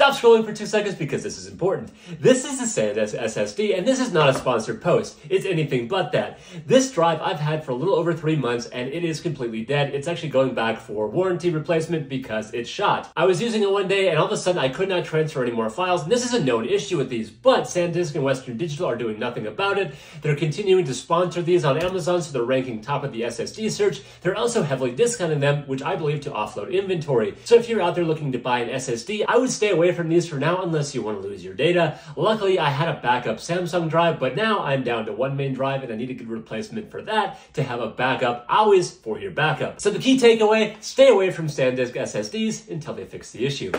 Stop scrolling for two seconds because this is important. This is the SanDisk SSD, and this is not a sponsored post. It's anything but that. This drive I've had for a little over three months, and it is completely dead. It's actually going back for warranty replacement because it's shot. I was using it one day, and all of a sudden I could not transfer any more files, and this is a known issue with these, but SanDisk and Western Digital are doing nothing about it. They're continuing to sponsor these on Amazon, so they're ranking top of the SSD search. They're also heavily discounting them, which I believe to offload inventory. So if you're out there looking to buy an SSD, I would stay away from these for now unless you want to lose your data. Luckily, I had a backup Samsung drive, but now I'm down to one main drive and I need a good replacement for that to have a backup always for your backup. So the key takeaway, stay away from SanDisk SSDs until they fix the issue.